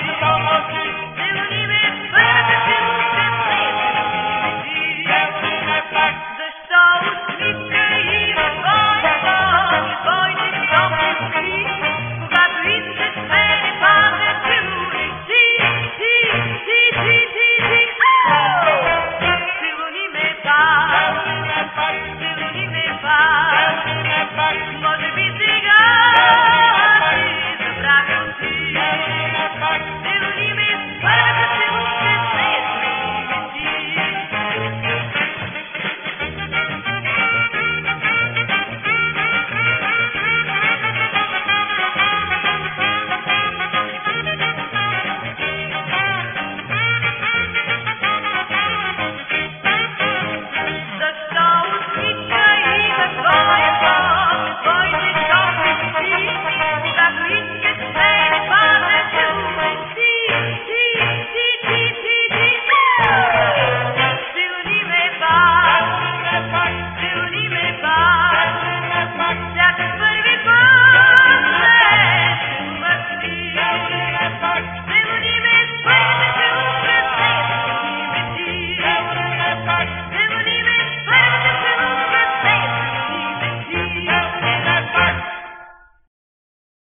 Pode dar uma